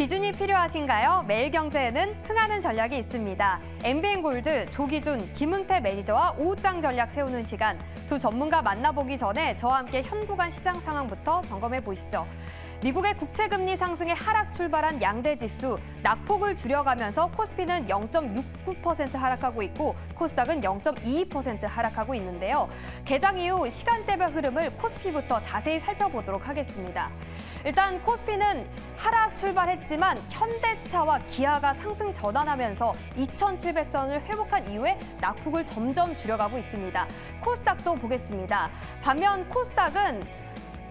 기준이 필요하신가요? 매일경제에는 흥하는 전략이 있습니다. MBN골드 조기준, 김흥태 매니저와 오후장 전략 세우는 시간. 두 전문가 만나보기 전에 저와 함께 현 구간 시장 상황부터 점검해 보시죠. 미국의 국채금리 상승에 하락 출발한 양대 지수 낙폭을 줄여가면서 코스피는 0.69% 하락하고 있고 코스닥은 0.22% 하락하고 있는데요. 개장 이후 시간대별 흐름을 코스피부터 자세히 살펴보도록 하겠습니다. 일단 코스피는 하락 출발했지만 현대차와 기아가 상승 전환하면서 2,700선을 회복한 이후에 낙폭을 점점 줄여가고 있습니다. 코스닥도 보겠습니다. 반면 코스닥은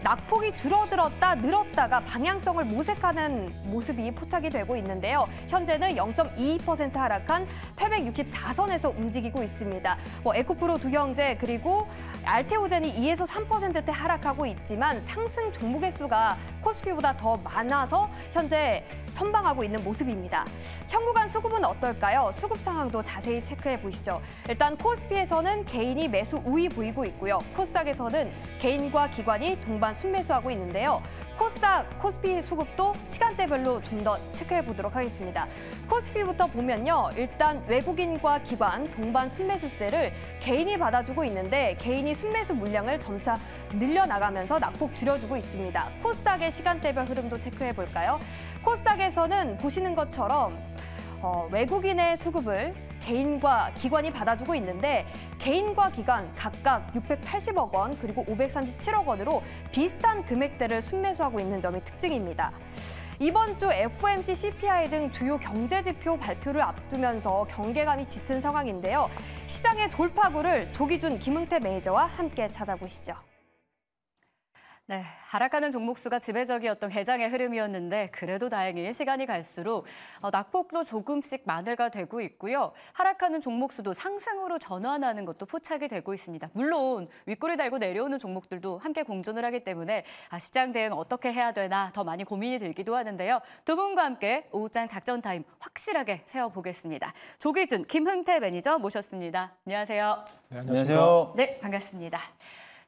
낙폭이 줄어들었다 늘었다가 방향성을 모색하는 모습이 포착이 되고 있는데요. 현재는 0.22% 하락한 864선에서 움직이고 있습니다. 뭐 에코프로 두경제 그리고 알테오젠이 2에서 3%대 하락하고 있지만 상승 종목의 수가 코스피보다 더 많아서 현재 선방하고 있는 모습입니다. 현 구간 수급은 어떨까요? 수급 상황도 자세히 체크해 보시죠. 일단 코스피에서는 개인이 매수 우위 보이고 있고요. 코스닥에서는 개인과 기관이 동반 순매수하고 있는데요. 코스닥, 코스피 수급도 시간대별로 좀 더 체크해 보도록 하겠습니다. 코스피부터 보면요. 일단 외국인과 기관 동반 순매수세를 개인이 받아주고 있는데 개인이 순매수 물량을 점차 늘려나가면서 낙폭 줄여주고 있습니다. 코스닥의 시간대별 흐름도 체크해 볼까요? 코스닥에서는 보시는 것처럼 어, 외국인의 수급을 개인과 기관이 받아주고 있는데 개인과 기관 각각 680억 원 그리고 537억 원으로 비슷한 금액대를 순매수하고 있는 점이 특징입니다. 이번 주 FOMC CPI 등 주요 경제 지표 발표를 앞두면서 경계감이 짙은 상황인데요. 시장의 돌파구를 조기준 김흥태 매니저와 함께 찾아보시죠. 네, 하락하는 종목 수가 지배적이었던 개장의 흐름이었는데 그래도 다행히 시간이 갈수록 어, 낙폭도 조금씩 만회가 되고 있고요. 하락하는 종목 수도 상승으로 전환하는 것도 포착이 되고 있습니다. 물론 윗꼬리 달고 내려오는 종목들도 함께 공존을 하기 때문에 아, 시장 대응 어떻게 해야 되나 더 많이 고민이 들기도 하는데요. 두 분과 함께 오후장 작전 타임 확실하게 세워보겠습니다. 조기준, 김흥태 매니저 모셨습니다. 안녕하세요. 네, 안녕하세요. 네, 반갑습니다.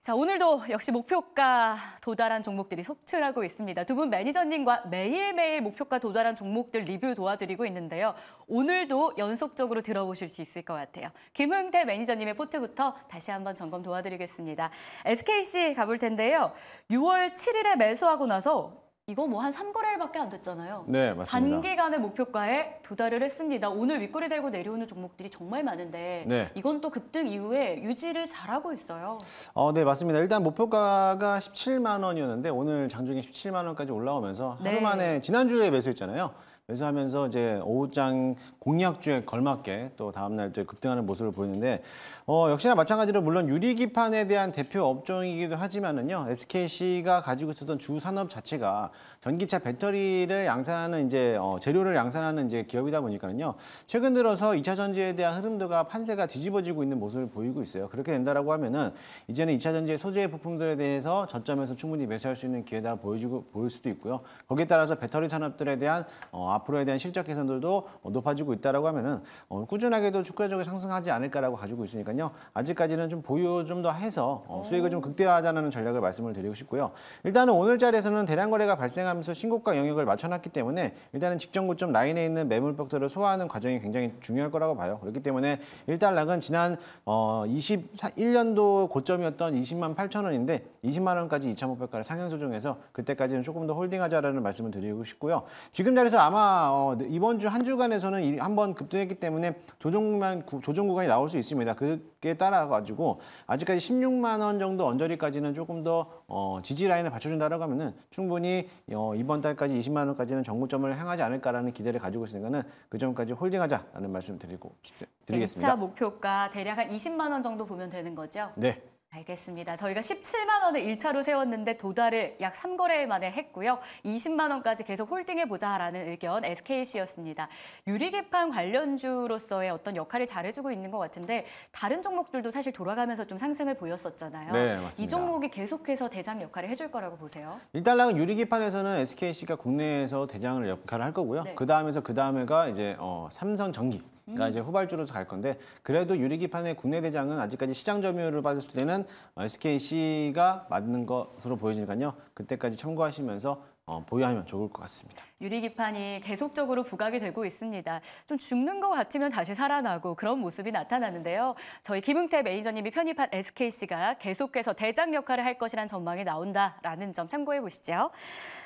자, 오늘도 역시 목표가 도달한 종목들이 속출하고 있습니다. 두 분 매니저님과 매일매일 목표가 도달한 종목들 리뷰 도와드리고 있는데요. 오늘도 연속적으로 들어보실 수 있을 것 같아요. 김흥태 매니저님의 포트부터 다시 한번 점검 도와드리겠습니다. SKC 가볼 텐데요. 6월 7일에 매수하고 나서 이거 뭐한 3거래일밖에 안 됐잖아요. 네, 맞습니다. 단기간의 목표가에 도달을 했습니다. 오늘 윗꼬리 달고 내려오는 종목들이 정말 많은데 네. 이건 또 급등 이후에 유지를 잘하고 있어요. 어, 네, 맞습니다. 일단 목표가가 17만 원이었는데 오늘 장중에 17만 원까지 올라오면서 하루 네. 만에 지난주에 매수했잖아요. 매수하면서 이제 오후장 공략주에 걸맞게 또 다음날 또 급등하는 모습을 보이는데 어, 역시나 마찬가지로 물론 유리기판에 대한 대표 업종이기도 하지만은요 SKC가 가지고 있었던 주 산업 자체가 전기차 배터리를 양산하는 이제 어, 재료를 양산하는 이제 기업이다 보니까는요 최근 들어서 2차 전지에 대한 흐름도가 판세가 뒤집어지고 있는 모습을 보이고 있어요. 그렇게 된다라고 하면은 이제는 2차 전지의 소재 부품들에 대해서 저점에서 충분히 매수할 수 있는 기회다 보여지고 보일 수도 있고요. 거기에 따라서 배터리 산업들에 대한 어, 앞으로에 대한 실적 개선들도 어, 높아지고 있다라고 하면은 어, 꾸준하게도 주가적으로 상승하지 않을까라고 가지고 있으니까요. 아직까지는 좀 보유 좀 더 해서 어, 수익을 좀 극대화하자는 전략을 말씀을 드리고 싶고요. 일단은 오늘 자리에서는 대량 거래가 발생하면서 신고가 영역을 맞춰놨기 때문에 일단은 직전 고점 라인에 있는 매물벽들을 소화하는 과정이 굉장히 중요할 거라고 봐요. 그렇기 때문에 일단 락은 지난 어, 21년도 고점이었던 20만 8천 원인데 20만 원까지 2,500가를 상향 조정해서 그때까지는 조금 더 홀딩하자라는 말씀을 드리고 싶고요. 지금 자리에서 아마 어, 이번 주 한 주간에서는 한번 급등했기 때문에 조정 조정 구간이 나올 수 있습니다. 그게 따라 가지고 아직까지 16만 원 정도 언저리까지는 조금 더 어, 지지 라인을 받쳐준다라고 하면은 충분히 어, 이번 달까지 20만 원까지는 정고점을 향하지 않을까라는 기대를 가지고 있으니까는 그 점까지 홀딩하자라는 말씀 드리고 싶- 드리겠습니다. 1차 목표가 대략 한 20만 원 정도 보면 되는 거죠? 네. 알겠습니다. 저희가 17만 원을 1차로 세웠는데 도달을 약 3거래일 만에 했고요. 20만 원까지 계속 홀딩해 보자라는 의견 SKC였습니다. 유리기판 관련주로서의 어떤 역할을 잘해주고 있는 것 같은데 다른 종목들도 사실 돌아가면서 좀 상승을 보였었잖아요. 네, 맞습니다. 이 종목이 계속해서 대장 역할을 해줄 거라고 보세요. 일단락은 유리기판에서는 SKC가 국내에서 대장을 역할을 할 거고요. 네. 그 다음에서 그 다음에가 이제 어, 삼성 전기. 음. 가 이제 후발주로서 갈 건데 그래도 유리기판의 국내 대장은 아직까지 시장 점유율을 봤을 때는 SKC가 맞는 것으로 보여지니까요. 그때까지 참고하시면서 어, 보유하면 좋을 것 같습니다. 유리기판이 계속적으로 부각이 되고 있습니다. 좀 죽는 것 같으면 다시 살아나고 그런 모습이 나타나는데요. 저희 김흥태 매니저님이 편입한 SKC가 계속해서 대장 역할을 할 것이란 전망이 나온다라는 점 참고해 보시죠.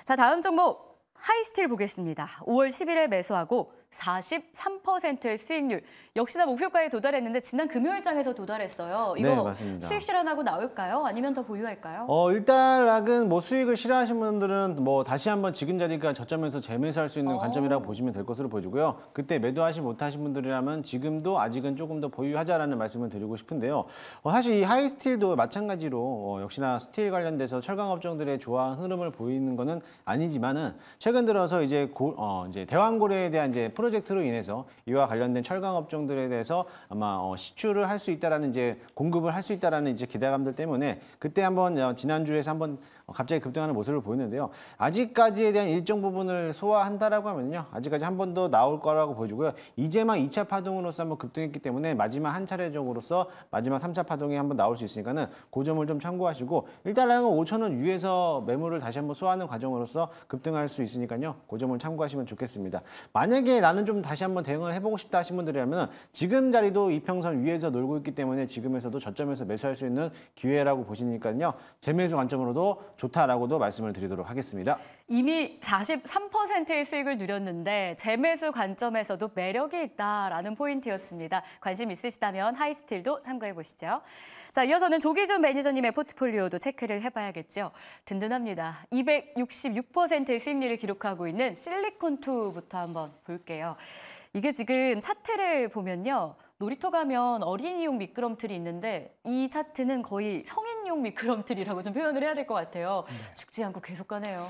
자, 다음 종목 하이스틸 보겠습니다. 5월 10일에 매수하고 43%의 수익률. 역시나 목표가에 도달했는데 지난 금요일장에서 도달했어요. 이거 네, 맞습니다. 수익 실현하고 나올까요? 아니면 더 보유할까요? 어, 일단락은 뭐 수익을 실현하시는 분들은 뭐 다시 한번 지금 자리가 저점에서 재매수할 수 있는 어. 관점이라고 보시면 될 것으로 보여지고요. 그때 매도하지 못하신 분들이라면 지금도 아직은 조금 더 보유하자라는 말씀을 드리고 싶은데요. 어, 사실 이 하이스틸도 마찬가지로 어, 역시나 스틸 관련돼서 철강 업종들의 좋아한 흐름을 보이는 거는 아니지만은 최근 들어서 이제 고, 어, 이제 대왕고래에 대한 이제 프로젝트로 인해서 이와 관련된 철강 업종들에 대해서 아마 어, 시추를 할 수 있다라는 이제 공급을 할 수 있다라는 이제 기대감들 때문에 그때 한번 어, 지난주에서 한번 어, 갑자기 급등하는 모습을 보이는데요. 아직까지에 대한 일정 부분을 소화한다라고 하면요. 아직까지 한 번 더 나올 거라고 보여주고요. 이제만 2차 파동으로서 한번 급등했기 때문에 마지막 한 차례적으로서 마지막 3차 파동이 한번 나올 수 있으니까는 그 점을 좀 참고하시고 일단은 5천 원 위에서 매물을 다시 한번 소화하는 과정으로서 급등할 수 있으니까요. 그 점을 참고하시면 좋겠습니다. 만약에 나는 좀 다시 한번 대응을 해보고 싶다 하신 분들이라면 지금 자리도 이평선 위에서 놀고 있기 때문에 지금에서도 저점에서 매수할 수 있는 기회라고 보시니까요. 재매수 관점으로도 좋다라고도 말씀을 드리도록 하겠습니다. 이미 43%의 수익을 누렸는데 재매수 관점에서도 매력이 있다라는 포인트였습니다. 관심 있으시다면 하이스틸도 참고해 보시죠. 자, 이어서는 조기준 매니저님의 포트폴리오도 체크를 해봐야겠죠. 든든합니다. 266%의 수익률을 기록하고 있는 실리콘2부터 한번 볼게요. 이게 지금 차트를 보면요. 놀이터 가면 어린이용 미끄럼틀이 있는데 이 차트는 거의 성인용 미끄럼틀이라고 좀 표현을 해야 될 것 같아요. 죽지 않고 계속 가네요.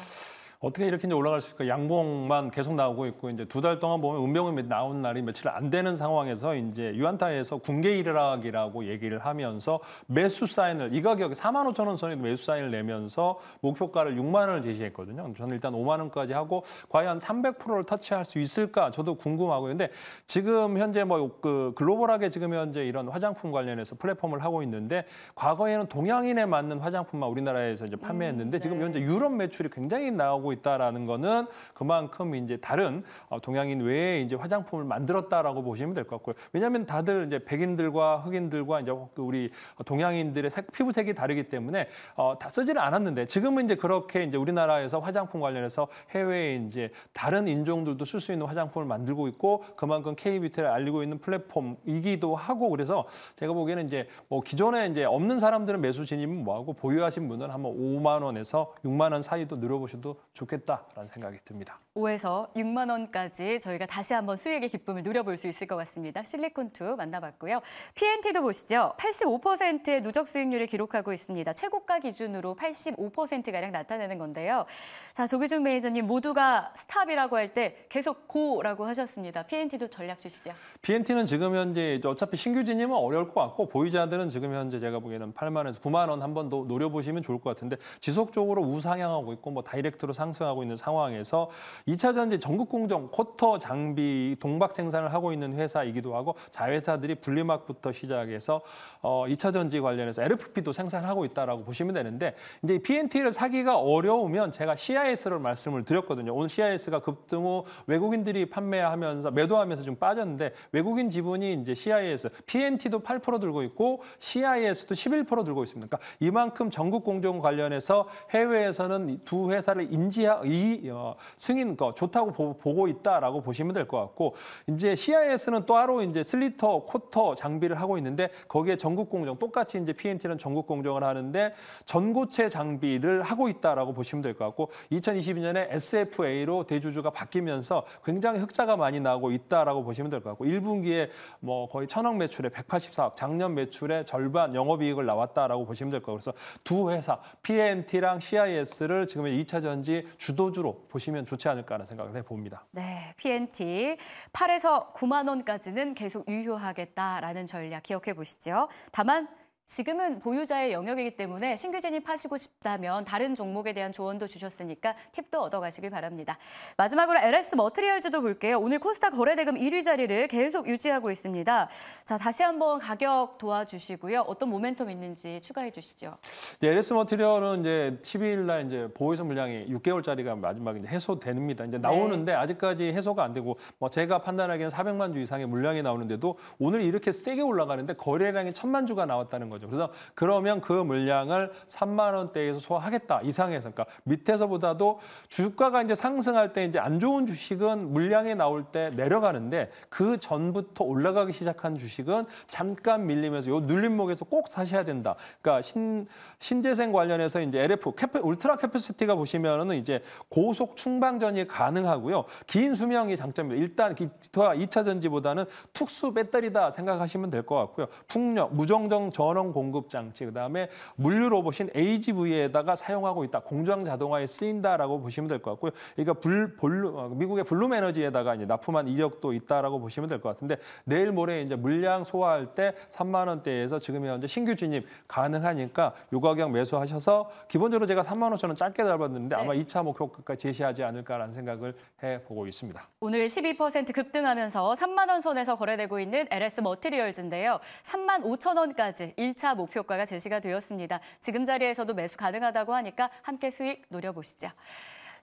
어떻게 이렇게 이제 올라갈 수 있을까? 양봉만 계속 나오고 있고 이제 두 달 동안 보면 운명이 나온 날이 며칠 안 되는 상황에서 이제 유한타에서 군계 일락이라고 얘기를 하면서 매수 사인을 이 가격에 4만 5천 원 선에 매수 사인을 내면서 목표가를 6만 원을 제시했거든요. 저는 일단 5만 원까지 하고 과연 300%를 터치할 수 있을까 저도 궁금하고요. 근데 지금 현재 뭐 그 글로벌하게 지금 현재 이런 화장품 관련해서 플랫폼을 하고 있는데 과거에는 동양인에 맞는 화장품만 우리나라에서 이제 판매했는데 지금 현재 유럽 매출이 굉장히 나오고 있다라는 거는 그만큼 이제 다른 어, 동양인 외에 이제 화장품을 만들었다라고 보시면 될 것 같고요. 왜냐하면 다들 이제 백인들과 흑인들과 이제 그 우리 동양인들의 색, 피부색이 다르기 때문에 어, 다 쓰지를 않았는데 지금은 이제 그렇게 이제 우리나라에서 화장품 관련해서 해외에 이제 다른 인종들도 쓸 수 있는 화장품을 만들고 있고 그만큼 K뷰티를 알리고 있는 플랫폼이기도 하고 그래서 제가 보기에는 이제 뭐 기존에 이제 없는 사람들은 매수 진입은 뭐하고 보유하신 분은 한번 5만 원에서 6만 원 사이도 노려보셔도 좋 겠다라는 생각이 듭니다. 5에서 6만 원까지 저희가 다시 한번 수익의 기쁨을 누려볼 수 있을 것 같습니다. 실리콘2 만나봤고요. PNT도 보시죠. 85%의 누적 수익률을 기록하고 있습니다. 최고가 기준으로 85%가량 나타내는 건데요. 자, 조기준 매니저님 모두가 스탑이라고 할 때 계속 고라고 하셨습니다. PNT도 전략 주시죠. PNT는 지금 현재 어차피 신규 진입은 어려울 것 같고 보유자들은 지금 현재 제가 보기에는 8만 원에서 9만 원 한 번 더 노려보시면 좋을 것 같은데 지속적으로 우상향하고 있고 뭐 다이렉트로 상 승하고 있는 상황에서 2차 전지 전극 공정 coater 장비 동박 생산을 하고 있는 회사이기도 하고 자회사들이 분리막부터 시작해서 어 2차 전지 관련해서 LFP도 생산하고 있다라고 보시면 되는데 이제 PNT를 사기가 어려우면 제가 CIS를 말씀을 드렸거든요. 오늘 CIS가 급등 후 외국인들이 판매하면서 매도하면서 좀 빠졌는데 외국인 지분이 이제 CIS, PNT도 8% 들고 있고 CIS도 11% 들고 있습니다. 그러니까 이만큼 전극 공정 관련해서 해외에서는 이두 회사를 인지 하이 어, 승인 거 좋다고 보, 고 있다라고 보시면 될 것 같고 이제 CIS는 따로 이제 슬리터, 쿼터 장비를 하고 있는데 거기에 전국 공정 똑같이 이제 PNT는 전국 공정을 하는데 전고체 장비를 하고 있다라고 보시면 될 것 같고 2022년에 SFA로 대주주가 바뀌면서 굉장히 흑자가 많이 나고 있다라고 보시면 될 것 같고 1분기에 뭐 거의 천억 매출에 184억 작년 매출의 절반 영업이익을 나왔다라고 보시면 될 것 같고 그래서 두 회사 PNT랑 CIS를 지금 2차 전지 주도주로 보시면 좋지 않을까 하는 생각을 해봅니다. 네, PNT 8에서 9만 원까지는 계속 유효하겠다라는 전략 기억해 보시죠. 다만 지금은 보유자의 영역이기 때문에 신규 진입하시고 싶다면 다른 종목에 대한 조언도 주셨으니까 팁도 얻어가시길 바랍니다. 마지막으로 LS 머트리얼즈도 볼게요. 오늘 코스닥 거래대금 1위 자리를 계속 유지하고 있습니다. 자, 다시 한번 가격 도와주시고요. 어떤 모멘텀 있는지 추가해 주시죠. 이제 LS 머티리얼은 이제 12일 날 이제 보유서 물량이 6개월짜리가 마지막 이제 해소됩니다. 이제 나오는데 아직까지 해소가 안 되고 뭐 제가 판단하기에는 400만 주 이상의 물량이 나오는데도 오늘 이렇게 세게 올라가는데 거래량이 1000만 주가 나왔다는 거 죠. 그래서 그러면 그 물량을 3만 원대에서 소화하겠다 이상에서 그러니까 밑에서보다도 주가가 이제 상승할 때 이제 안 좋은 주식은 물량이 나올 때 내려가는데 그 전부터 올라가기 시작한 주식은 잠깐 밀리면서 요 눌림목에서 꼭 사셔야 된다. 그러니까 신 신재생 관련해서 이제 LF 캐패, 울트라 커패시터가 보시면은 이제 고속 충방전이 가능하고요. 긴 수명이 장점입니다. 일단 기타 2차 전지보다는 특수 배터리다 생각하시면 될 것 같고요. 풍력, 무정전 전원 공급 장치, 그다음에 물류 로봇인 AGV에다가 사용하고 있다. 공장 자동화에 쓰인다라고 보시면 될 것 같고요. 그러니까 불, 볼루, 어, 미국의 블룸 에너지에다가 이제 납품한 이력도 있다라고 보시면 될 것 같은데 내일 모레 이제 물량 소화할 때 3만 원대에서 지금 현재 신규 진입 가능하니까 요 가격 매수하셔서 기본적으로 제가 3만 5천 원 짧게 잡았는데 아마 네. 2차 목표가까지 제시하지 않을까라는 생각을 해보고 있습니다. 오늘 12% 급등하면서 3만 원 선에서 거래되고 있는 LS 머티리얼즈인데요. 3만 5천 원까지 1차 목표가가 제시가 되었습니다. 지금 자리에서도 매수 가능하다고 하니까 함께 수익 노려보시죠.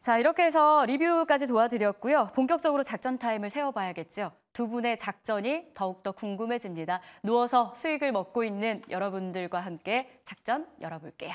자, 이렇게 해서 리뷰까지 도와드렸고요. 본격적으로 작전 타임을 세워봐야겠죠. 두 분의 작전이 더욱더 궁금해집니다. 누워서 수익을 먹고 있는 여러분들과 함께 작전 열어볼게요.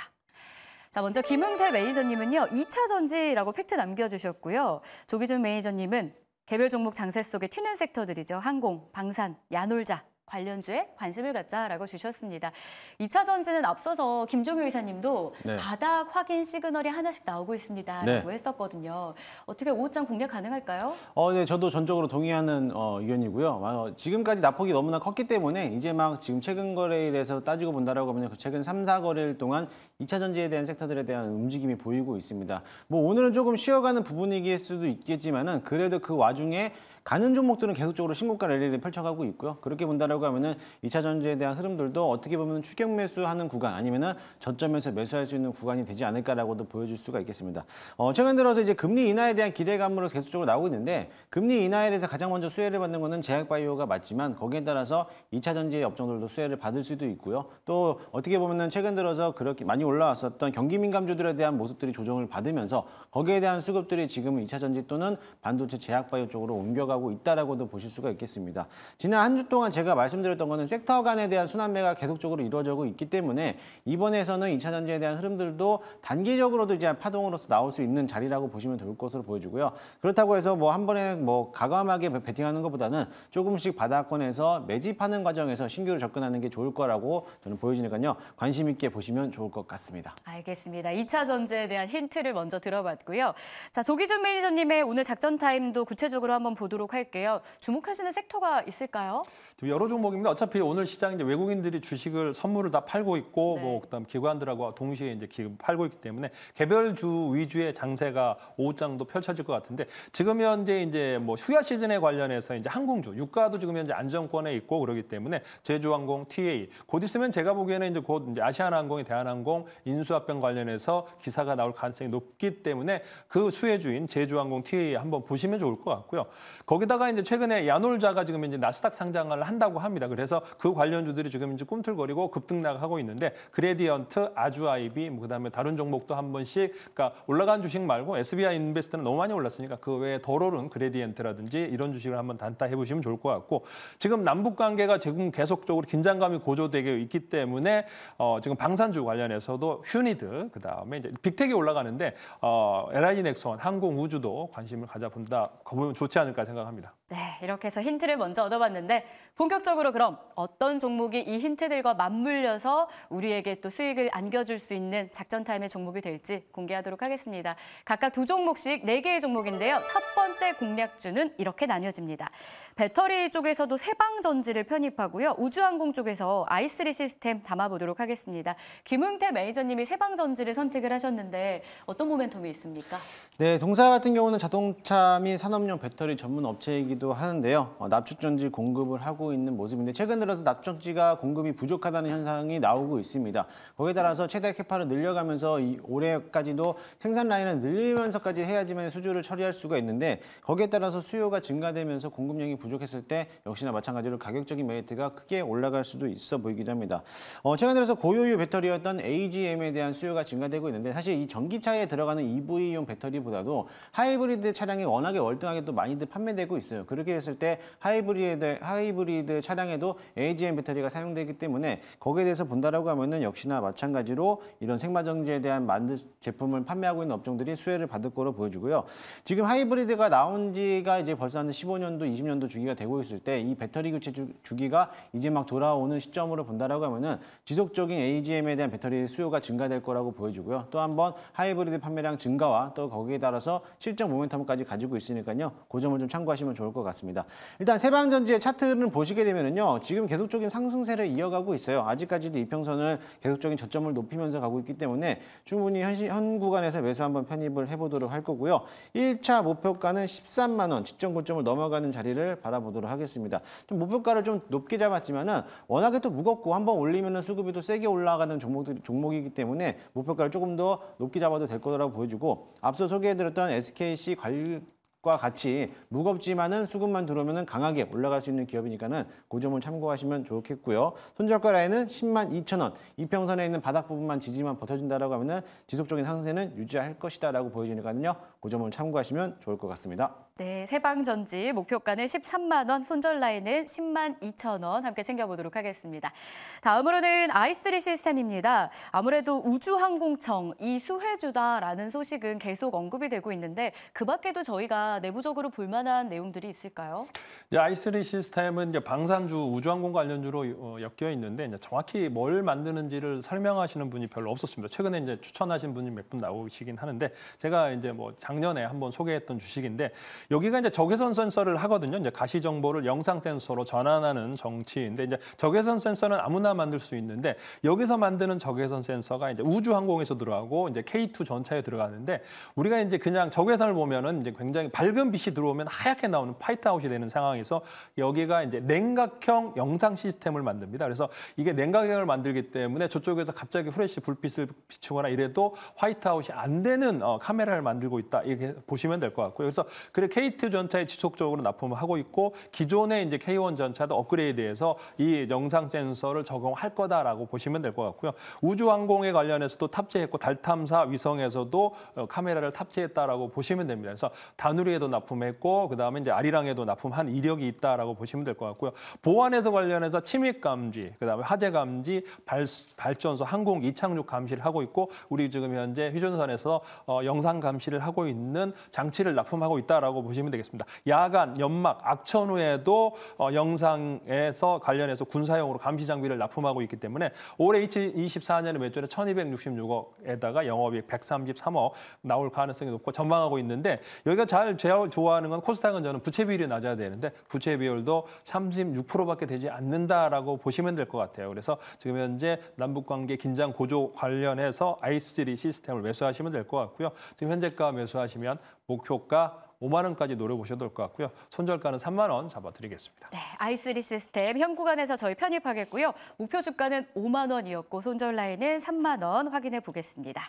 자, 먼저 김흥태 매니저님은요, 2차 전지라고 팩트 남겨주셨고요. 조기준 매니저님은 개별 종목 장세 속에 튀는 섹터들이죠. 항공, 방산, 야놀자. 관련주에 관심을 갖자라고 주셨습니다. 2차 전지는 앞서서 김종효 이사님도 네. 바닥 확인 시그널이 하나씩 나오고 있습니다라고 네. 했었거든요. 어떻게 오후장 공략 가능할까요? 어, 네, 저도 전적으로 동의하는 어, 의견이고요. 어, 지금까지 낙폭이 너무나 컸기 때문에 이제 막 지금 최근 거래일에서 따지고 본다라고 하면 그 최근 3, 4거래일 동안 2차 전지에 대한 섹터들에 대한 움직임이 보이고 있습니다. 뭐 오늘은 조금 쉬어가는 부분이길 수도 있겠지만은 그래도 그 와중에 가는 종목들은 계속적으로 신고가 랠리를 펼쳐가고 있고요. 그렇게 본다라고 하면은 2차 전지에 대한 흐름들도 어떻게 보면 추격 매수하는 구간 아니면은 저점에서 매수할 수 있는 구간이 되지 않을까라고도 보여줄 수가 있겠습니다. 어, 최근 들어서 이제 금리 인하에 대한 기대감으로 계속적으로 나오고 있는데 금리 인하에 대해서 가장 먼저 수혜를 받는 거는 제약바이오가 맞지만 거기에 따라서 2차 전지의 업종들도 수혜를 받을 수도 있고요. 또 어떻게 보면은 최근 들어서 그렇게 많이 올라왔었던 경기 민감주들에 대한 모습들이 조정을 받으면서 거기에 대한 수급들이 지금은 2차 전지 또는 반도체 제약바이오 쪽으로 옮겨가 고 있다라고도 보실 수가 있겠습니다. 지난 한 주 동안 제가 말씀드렸던 거는 섹터 간에 대한 순환매가 계속적으로 이루어지고 있기 때문에 이번에서는 2차 전지에 대한 흐름들도 단기적으로도 이제 파동으로서 나올 수 있는 자리라고 보시면 될 것으로 보여지고요. 그렇다고 해서 뭐 한 번에 뭐 가감하게 베팅하는 것보다는 조금씩 바닥권에서 매집하는 과정에서 신규로 접근하는 게 좋을 거라고 저는 보여지니까요. 관심 있게 보시면 좋을 것 같습니다. 알겠습니다. 2차 전지에 대한 힌트를 먼저 들어봤고요. 자, 조기준 매니저님의 오늘 작전 타임도 구체적으로 한번 보도록 할게요. 주목하시는 섹터가 있을까요? 여러 종목입니다. 어차피 오늘 시장 이제 외국인들이 주식을 선물을 다 팔고 있고 네. 뭐 그다음 기관들하고 동시에 이제 지금 팔고 있기 때문에 개별 주 위주의 장세가 오후장도 펼쳐질 것 같은데 지금 현재 이제 뭐 휴야 시즌에 관련해서 이제 항공주 유가도 지금 현재 안정권에 있고 그러기 때문에 제주항공, TA 곧 있으면 제가 보기에는 이제 곧 이제 아시아나항공이 대한항공 인수합병 관련해서 기사가 나올 가능성이 높기 때문에 그 수혜주인 제주항공, 티웨이 한번 보시면 좋을 것 같고요. 거기 다가 이제 최근에 야놀자가 지금 이제 나스닥 상장을 한다고 합니다. 그래서 그 관련주들이 지금 이제 꿈틀거리고 급등락하고 있는데 그레디언트, 아주아이비, 뭐 그다음에 다른 종목도 한 번씩 그러니까 올라간 주식 말고 SBI 인베스트는 너무 많이 올랐으니까 그 외에 덜 오른 그레디언트라든지 이런 주식을 한번 단타해 보시면 좋을 것 같고 지금 남북 관계가 지금 계속적으로 긴장감이 고조되고 있기 때문에 어, 지금 방산주 관련해서도 휴니드 그다음에 이제 빅텍이 올라가는데 어, LIG 넥선, 항공 우주도 관심을 가져본다. 보면 좋지 않을까 생각 합니다. 네, 이렇게 해서 힌트를 먼저 얻어봤는데 본격적으로 그럼 어떤 종목이 이 힌트들과 맞물려서 우리에게 또 수익을 안겨줄 수 있는 작전 타임의 종목이 될지 공개하도록 하겠습니다. 각각 두 종목씩 네 개의 종목인데요. 첫 번째 공략주는 이렇게 나뉘어집니다. 배터리 쪽에서도 세방전지를 편입하고요. 우주항공 쪽에서 i3 시스템 담아보도록 하겠습니다. 김흥태 매니저님이 세방전지를 선택을 하셨는데 어떤 모멘텀이 있습니까? 네, 동사 같은 경우는 자동차 및 산업용 배터리 전문 업체이기 도 있기도 하는데요. 어, 납축전지 공급을 하고 있는 모습인데 최근 들어서 납축전지가 공급이 부족하다는 현상이 나오고 있습니다. 거기에 따라서 최대 캐파를 늘려가면서 이 올해까지도 생산 라인을 늘리면서까지 해야지만 수주를 처리할 수가 있는데 거기에 따라서 수요가 증가되면서 공급량이 부족했을 때 역시나 마찬가지로 가격적인 메리트가 크게 올라갈 수도 있어 보이기도 합니다. 어, 최근 들어서 고효율 배터리였던 AGM에 대한 수요가 증가되고 있는데 사실 이 전기차에 들어가는 EV용 배터리보다도 하이브리드 차량이 워낙에 월등하게 또 많이들 판매되고 있어요. 그렇게 됐을 때 하이브리드, 하이브리드 차량에도 AGM 배터리가 사용되기 때문에 거기에 대해서 본다라고 하면은 역시나 마찬가지로 이런 생마정지에 대한 만드 제품을 판매하고 있는 업종들이 수혜를 받을 거로 보여주고요. 지금 하이브리드가 나온 지가 이제 벌써 한 15년도, 20년도 주기가 되고 있을 때 이 배터리 교체 주, 주기가 이제 막 돌아오는 시점으로 본다라고 하면은 지속적인 AGM에 대한 배터리 수요가 증가될 거라고 보여주고요. 또 한번 하이브리드 판매량 증가와 또 거기에 따라서 실적 모멘텀까지 가지고 있으니까요. 그 점을 좀 참고하시면 좋을 것 같습니다. 일단 세방전지의 차트를 보시게 되면은요. 지금 계속적인 상승세를 이어가고 있어요. 아직까지도 이평선을 계속적인 저점을 높이면서 가고 있기 때문에 충분히 현, 시, 현 구간에서 매수 한번 편입을 해보도록 할 거고요. 1차 목표가는 13만 원, 직전 고점을 넘어가는 자리를 바라보도록 하겠습니다. 좀 목표가를 좀 높게 잡았지만은 워낙에 또 무겁고 한번 올리면은 수급이 또 세게 올라가는 종목들, 종목이기 때문에 목표가를 조금 더 높게 잡아도 될 거라고 보여주고 앞서 소개해드렸던 SKC 관리 과 같이 무겁지만은 수급만 들어오면 강하게 올라갈 수 있는 기업이니까는 그 점을 참고하시면 좋겠고요. 손절가 라인은 10만 2천 원. 이평선에 있는 바닥 부분만 지지만 버텨준다라고 하면은 지속적인 상승세는 유지할 것이다라고 보여지니까요. 그 점을 참고하시면 좋을 것 같습니다. 네, 세방전지 목표가는 13만 원, 손절 라인은 10만 2천 원 함께 챙겨보도록 하겠습니다. 다음으로는 아이스리 시스템입니다. 아무래도 우주항공청 이 수혜주다라는 소식은 계속 언급이 되고 있는데 그 밖에도 저희가 내부적으로 볼 만한 내용들이 있을까요? 이제 아이스리 시스템은 이제 방산주 우주항공 관련주로 어, 엮여 있는데 정확히 뭘 만드는지를 설명하시는 분이 별로 없었습니다. 최근에 이제 추천하신 분이 몇 분 나오시긴 하는데 제가 이제 뭐 작년에 한번 소개했던 주식인데 여기가 이제 적외선 센서를 하거든요. 이제 가시 정보를 영상 센서로 전환하는 장치인데 이제 적외선 센서는 아무나 만들 수 있는데 여기서 만드는 적외선 센서가 이제 우주 항공에서 들어가고 이제 K2 전차에 들어가는데 우리가 이제 그냥 적외선을 보면은 이제 굉장히 밝은 빛이 들어오면 하얗게 나오는 화이트 아웃이 되는 상황에서 여기가 이제 냉각형 영상 시스템을 만듭니다. 그래서 이게 냉각형을 만들기 때문에 저쪽에서 갑자기 후레쉬 불빛을 비추거나 이래도 화이트 아웃이 안 되는 어, 카메라를 만들고 있다 이렇게 보시면 될 것 같고요. 그래서 그래 K2 전차에 지속적으로 납품을 하고 있고 기존의 이제 K1 전차도 업그레이드해서 이 영상 센서를 적용할 거다라고 보시면 될 것 같고요. 우주항공에 관련해서도 탑재했고 달 탐사 위성에서도 어, 카메라를 탑재했다라고 보시면 됩니다. 그래서 다누리에도 납품했고 그다음에 이제 아리랑에도 납품한 이력이 있다라고 보시면 될 것 같고요. 보안에서 관련해서 침입 감지, 그다음에 화재 감지, 발, 발전소, 항공 이착륙 감시를 하고 있고 우리 지금 현재 휴전선에서 어, 영상 감시를 하고 있는 장치를 납품하고 있다라고 보시면 되겠습니다. 야간, 연막, 악천 후에도 어, 영상에서 관련해서 군사용으로 감시 장비를 납품하고 있기 때문에 올해 2024년에 매출에 1,266억에다가 영업이익 133억 나올 가능성이 높고 전망하고 있는데 여기가 잘 좋아하는 건 코스닥은 저는 부채 비율이 낮아야 되는데 부채 비율도 36%밖에 되지 않는다라고 보시면 될 것 같아요. 그래서 지금 현재 남북 관계 긴장 고조 관련해서 i3 시스템을 매수하시면 될 것 같고요. 지금 현재가 매수하시면 목표가 5만 원까지 노려보셔도 될 것 같고요. 손절가는 3만 원 잡아드리겠습니다. 네, 아이쓰리시스템 현 구간에서 저희 편입하겠고요. 목표 주가는 5만 원이었고 손절 라인은 3만 원 확인해 보겠습니다.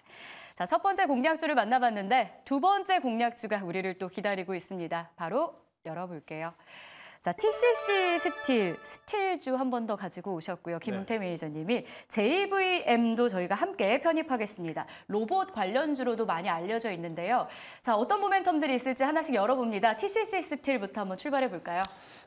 자, 첫 번째 공략주를 만나봤는데 두 번째 공략주가 우리를 또 기다리고 있습니다. 바로 열어볼게요. 자, TCC 스틸, 스틸주 한 번 더 가지고 오셨고요. 김흥태 매니저님이 JVM도 저희가 함께 편입하겠습니다. 로봇 관련주로도 많이 알려져 있는데요. 자, 어떤 모멘텀들이 있을지 하나씩 열어봅니다. TCC 스틸부터 한번 출발해 볼까요?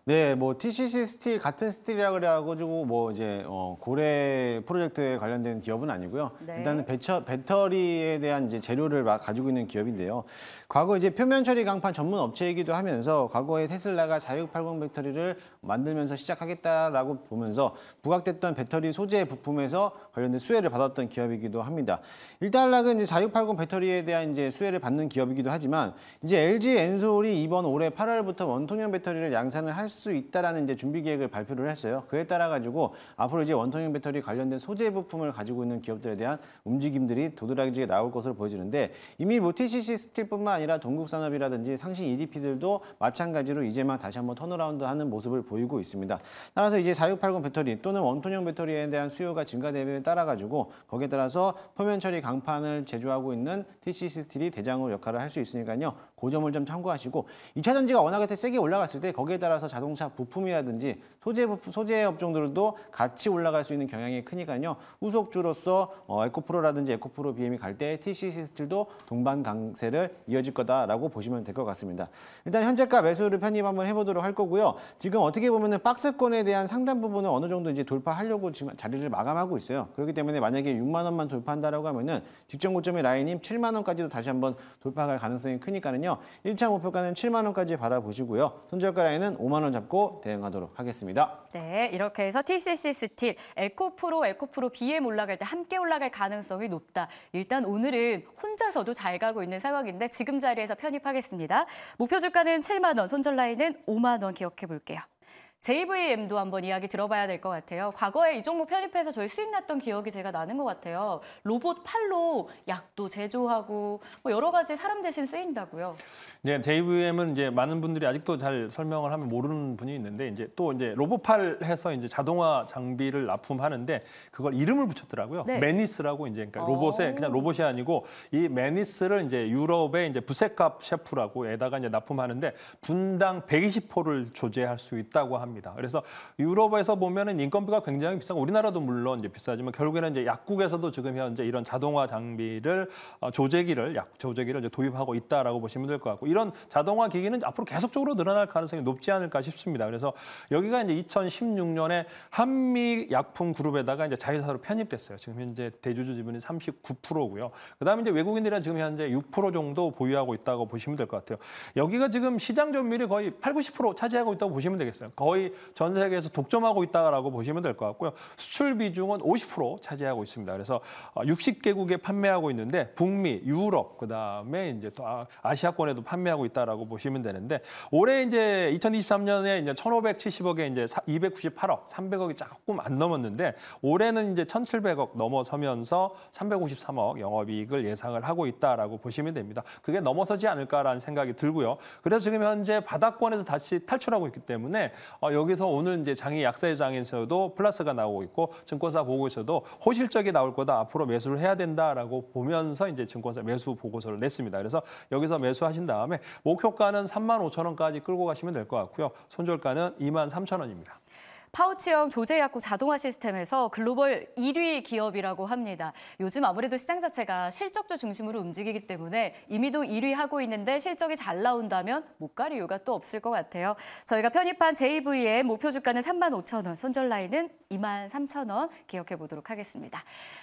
네, 뭐 TCC 스틸 같은 스틸이라 그래가지고 뭐 이제 어, 고래 프로젝트에 관련된 기업은 아니고요. 네. 일단은 배처, 배터리에 대한 이제 재료를 막 가지고 있는 기업인데요. 과거 이제 표면 처리 강판 전문 업체이기도 하면서 과거에 테슬라가 4680 배터리를 만들면서 시작하겠다라고 보면서 부각됐던 배터리 소재 부품에서 관련된 수혜를 받았던 기업이기도 합니다. 일단락은 이제 4680 배터리에 대한 이제 수혜를 받는 기업이기도 하지만 이제 LG 엔솔이 이번 올해 8월부터 원통형 배터리를 양산을 할 수 있다라는 이제 준비 계획을 발표를 했어요. 그에 따라 가지고 앞으로 이제 원통형 배터리 관련된 소재 부품을 가지고 있는 기업들에 대한 움직임들이 도드라지게 나올 것으로 보여지는데 이미 뭐 TCC 스틸뿐만 아니라 동국산업이라든지 상신 EDP들도 마찬가지로 이제만 다시 한번 턴어라운드하는 모습을 보이고 있습니다. 따라서 이제 4680 배터리 또는 원통형 배터리에 대한 수요가 증가 됨에 따라 가지고 거기에 따라서 표면 처리 강판을 제조하고 있는 TCC 스틸이 대장으로 역할을 할 수 있으니까요. 그 점을 좀 참고하시고 2차 전지가 워낙에 세게 올라갔을 때 거기에 따라서 자동차 부품이라든지 소재 부품, 소재 업종들도 같이 올라갈 수 있는 경향이 크니까요. 후속주로서 어, 에코프로라든지 에코프로 BM이 갈 때 TCC 스틸도 동반 강세를 이어질 거다라고 보시면 될 것 같습니다. 일단 현재가 매수를 편입 한번 해보도록 할 거고요. 지금 어떻게 보면은 박스권에 대한 상단 부분을 어느 정도 이제 돌파하려고 지금 자리를 마감하고 있어요. 그렇기 때문에 만약에 6만 원만 돌파한다라고 하면은 직전 고점의 라인인 7만 원까지도 다시 한번 돌파할 가능성이 크니까는요. 1차 목표가는 7만 원까지 바라보시고요. 손절가 라인은 5만 원 잡고 대응하도록 하겠습니다. 네, 이렇게 해서 TCC 스틸, 에코프로, 에코프로 BM 올라갈 때 함께 올라갈 가능성이 높다. 일단 오늘은 혼자서도 잘 가고 있는 상황인데 지금 자리에서 편입하겠습니다. 목표 주가는 7만 원, 손절 라인은 5만 원 기억해 볼게요. JVM도 한번 이야기 들어봐야 될 것 같아요. 과거에 이 종목 편입해서 저희 수익 났던 기억이 제가 나는 것 같아요. 로봇 팔로 약도 제조하고 뭐 여러 가지 사람 대신 쓰인다고요. 이제 JVM은 이제 많은 분들이 아직도 잘 설명을 하면 모르는 분이 있는데 이제 또 이제 로봇 팔 해서 이제 자동화 장비를 납품하는데 그걸 이름을 붙였더라고요. 네. 매니스라고 이제 그러니까 로봇에 오. 그냥 로봇이 아니고 이 매니스를 이제 유럽의 이제 부세캅 셰프라고 에다가 이제 납품하는데 분당 120호를 조제할 수 있다고 합니다. 그래서 유럽에서 보면은 인건비가 굉장히 비싸고 우리나라도 물론 이제 비싸지만 결국에는 이제 약국에서도 지금 현재 이런 자동화 장비를 어, 조제기를 약 조제기를 이제 도입하고 있다라고 보시면 될 것 같고 이런 자동화 기기는 앞으로 계속적으로 늘어날 가능성이 높지 않을까 싶습니다. 그래서 여기가 이제 2016년에 한미 약품 그룹에다가 이제 자회사로 편입됐어요. 지금 현재 대주주 지분이 39%고요. 그다음에 이제 외국인들이 지금 현재 6% 정도 보유하고 있다고 보시면 될 것 같아요. 여기가 지금 시장 점유율이 거의 8, 90% 차지하고 있다고 보시면 되겠어요. 거의 전 세계에서 독점하고 있다라고 보시면 될 것 같고요. 수출 비중은 50% 차지하고 있습니다. 그래서 60개국에 판매하고 있는데 북미, 유럽, 그다음에 이제 또 아- 아시아권에도 판매하고 있다라고 보시면 되는데 올해 이제 2023년에 이제 1,570억에 이제 298억, 300억이 조금 안 넘었는데 올해는 이제 1,700억 넘어서면서 353억 영업이익을 예상을 하고 있다라고 보시면 됩니다. 그게 넘어서지 않을까라는 생각이 들고요. 그래서 지금 현재 바닥권에서 다시 탈출하고 있기 때문에 어, 여기서 오늘 이제 장이 약세장에서도 플러스가 나오고 있고 증권사 보고서도 호실적이 나올 거다 앞으로 매수를 해야 된다라고 보면서 이제 증권사 매수 보고서를 냈습니다. 그래서 여기서 매수하신 다음에 목표가는 3만 5천 원까지 끌고 가시면 될 것 같고요. 손절가는 2만 3천 원입니다. 파우치형 조제 약국 자동화 시스템에서 글로벌 1위 기업이라고 합니다. 요즘 아무래도 시장 자체가 실적주 중심으로 움직이기 때문에 이미도 1위 하고 있는데 실적이 잘 나온다면 못 갈 이유가 또 없을 것 같아요. 저희가 편입한 JVM 목표 주가는 3만 5천 원, 손절 라인은 2만 3천 원 기억해 보도록 하겠습니다.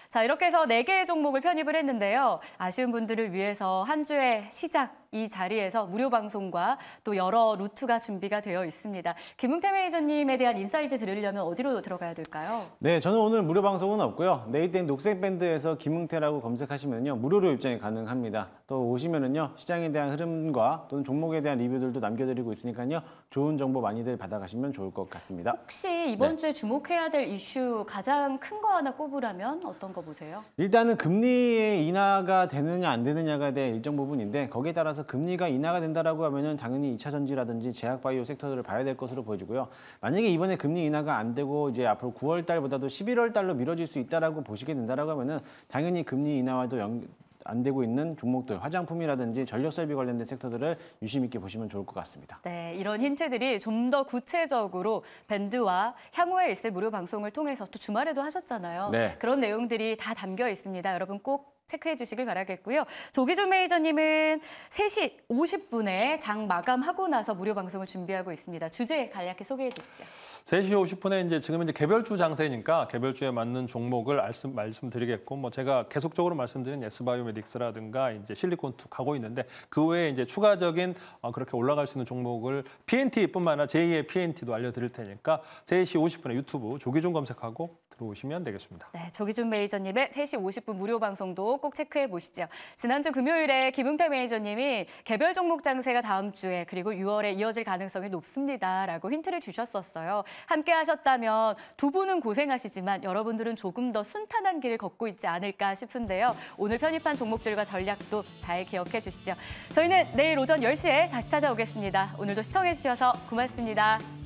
자, 이렇게 해서 4개의 종목을 편입을 했는데요. 아쉬운 분들을 위해서 한 주의 시작 이 자리에서 무료 방송과 또 여러 루트가 준비가 되어 있습니다. 김흥태 매니저님에 대한 insight 들으려면 어디로 들어가야 될까요? 네, 저는 오늘 무료 방송은 없고요. 네이땡 녹색밴드에서 김흥태라고 검색하시면요. 무료로 입장이 가능합니다. 또 오시면은요. 시장에 대한 흐름과 또는 종목에 대한 리뷰들도 남겨드리고 있으니까요. 좋은 정보 많이들 받아가시면 좋을 것 같습니다. 혹시 이번 주에 주목해야 될 이슈 가장 큰 거 하나 꼽으라면 어떤 거 보세요? 일단은 금리의 인하가 되느냐 안 되느냐가 대한 일정 부분인데 거기에 따라서 금리가 인하가 된다라고 하면은 당연히 2차 전지라든지 제약 바이오 섹터들을 봐야 될 것으로 보여지고요. 만약에 이번에 금리 인하가 안 되고 이제 앞으로 9월 달보다도 11월 달로 미뤄질 수 있다라고 보시게 된다라고 하면은 당연히 금리 인하와도 연, 안 되고 있는 종목들, 화장품이라든지 전력 설비 관련된 섹터들을 유심 있게 보시면 좋을 것 같습니다. 네, 이런 힌트들이 좀 더 구체적으로 밴드와 향후에 있을 무료 방송을 통해서 또 주말에도 하셨잖아요. 네. 그런 내용들이 다 담겨 있습니다. 여러분 꼭 체크해 주시길 바라겠고요. 조기준 매니저님은 3시 50분에 장 마감하고 나서 무료 방송을 준비하고 있습니다. 주제 간략히 소개해 주시죠. 3시 50분에 이제 지금 이제 개별주 장세니까 개별주에 맞는 종목을 말씀, 말씀드리겠고 뭐 제가 계속적으로 말씀드린 S바이오메딕스라든가 이제 실리콘투 가고 있는데 그 외에 이제 추가적인 어, 그렇게 올라갈 수 있는 종목을 PNT뿐만 아니라 제2의 PNT도 알려드릴 테니까 3시 50분에 유튜브 조기준 검색하고 들어오시면 되겠습니다. 네, 조기준 매니저님의 3시 50분 무료 방송도 꼭 체크해 보시죠. 지난주 금요일에 김웅태 매니저님이 개별 종목 장세가 다음 주에 그리고 6월에 이어질 가능성이 높습니다라고 힌트를 주셨었어요. 함께 하셨다면 두 분은 고생하시지만 여러분들은 조금 더 순탄한 길을 걷고 있지 않을까 싶은데요. 오늘 편입한 종목들과 전략도 잘 기억해 주시죠. 저희는 내일 오전 10시에 다시 찾아오겠습니다. 오늘도 시청해 주셔서 고맙습니다.